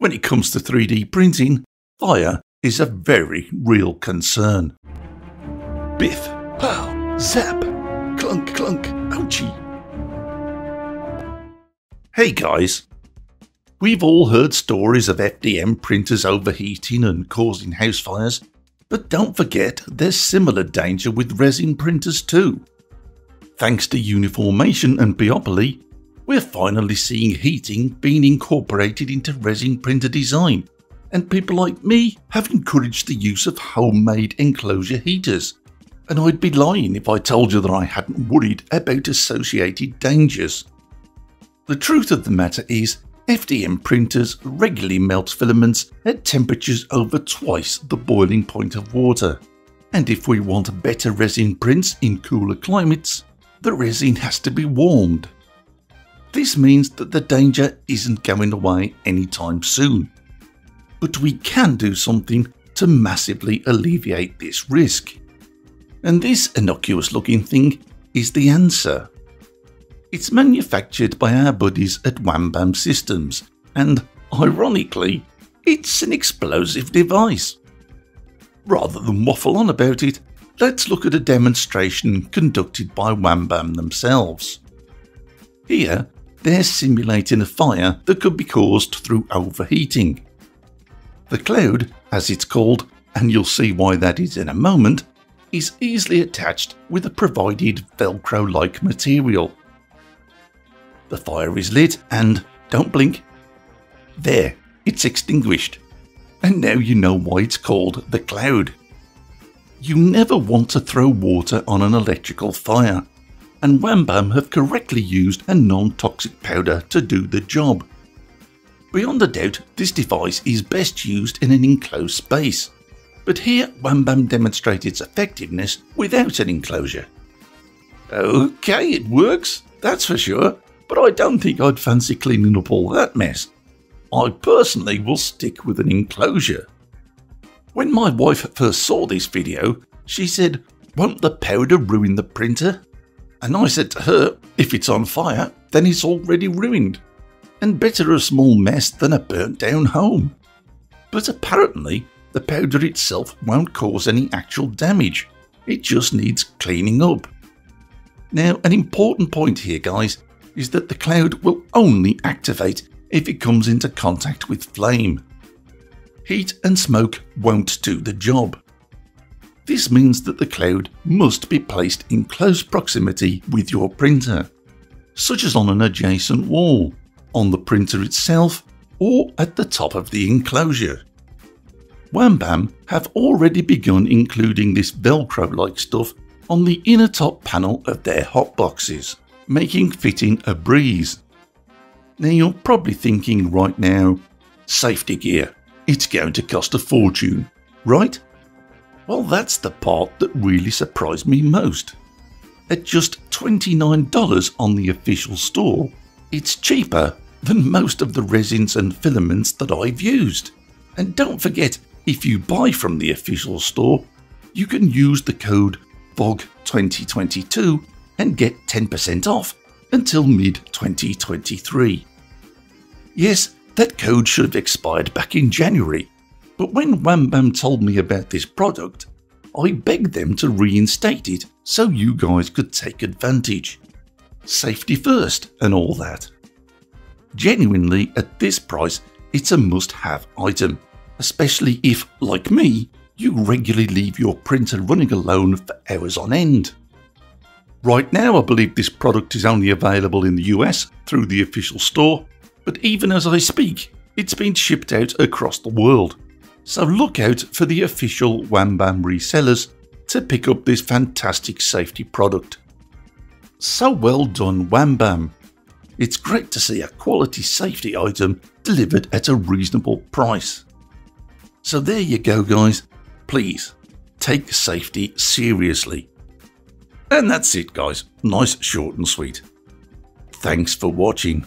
When it comes to 3D printing, fire is a very real concern. Biff, pow, zap, clunk, clunk, ouchie. Hey guys, we've all heard stories of FDM printers overheating and causing house fires, but don't forget there's similar danger with resin printers too. Thanks to uniformation and biopoly, we're finally seeing heating being incorporated into resin printer design, and people like me have encouraged the use of homemade enclosure heaters. And I'd be lying if I told you that I hadn't worried about associated dangers. The truth of the matter is, FDM printers regularly melt filaments at temperatures over twice the boiling point of water. And if we want better resin prints in cooler climates, the resin has to be warmed. This means that the danger isn't going away anytime soon. But we can do something to massively alleviate this risk. And this innocuous looking thing is the answer. It's manufactured by our buddies at Wham Systems, and ironically, it's an explosive device. Rather than waffle on about it, let's look at a demonstration conducted by Wham themselves. Here, they're simulating a fire that could be caused through overheating. The cloud, as it's called, and you'll see why that is in a moment, is easily attached with a provided Velcro like material. The fire is lit and, don't blink, there, it's extinguished. And now you know why it's called the cloud. You never want to throw water on an electrical fire and Wham Bam have correctly used a non-toxic powder to do the job. Beyond a doubt, this device is best used in an enclosed space, but here Wham Bam demonstrates its effectiveness without an enclosure. Okay, it works, that's for sure, but I don't think I'd fancy cleaning up all that mess. I personally will stick with an enclosure. When my wife first saw this video, she said, Won't the powder ruin the printer? And I said to her, if it's on fire, then it's already ruined. And better a small mess than a burnt down home. But apparently, the powder itself won't cause any actual damage. It just needs cleaning up. Now, an important point here, guys, is that the cloud will only activate if it comes into contact with flame. Heat and smoke won't do the job. This means that the cloud must be placed in close proximity with your printer, such as on an adjacent wall, on the printer itself, or at the top of the enclosure. Wham Bam have already begun including this Velcro like stuff on the inner top panel of their hotboxes, making fitting a breeze. Now you're probably thinking right now, safety gear, it's going to cost a fortune, right? Well, that's the part that really surprised me most. At just $29 on the official store, it's cheaper than most of the resins and filaments that I've used. And don't forget, if you buy from the official store, you can use the code VOG2022 and get 10% off until mid 2023. Yes, that code should have expired back in January, but when Wham Bam told me about this product, I begged them to reinstate it so you guys could take advantage. Safety first and all that. Genuinely, at this price, it's a must have item, especially if, like me, you regularly leave your printer running alone for hours on end. Right now, I believe this product is only available in the US through the official store, but even as I speak, it's been shipped out across the world so look out for the official Wham Bam resellers to pick up this fantastic safety product. So well done Wham Bam. It's great to see a quality safety item delivered at a reasonable price. So there you go guys, please take safety seriously. And that's it guys, nice short and sweet. Thanks for watching.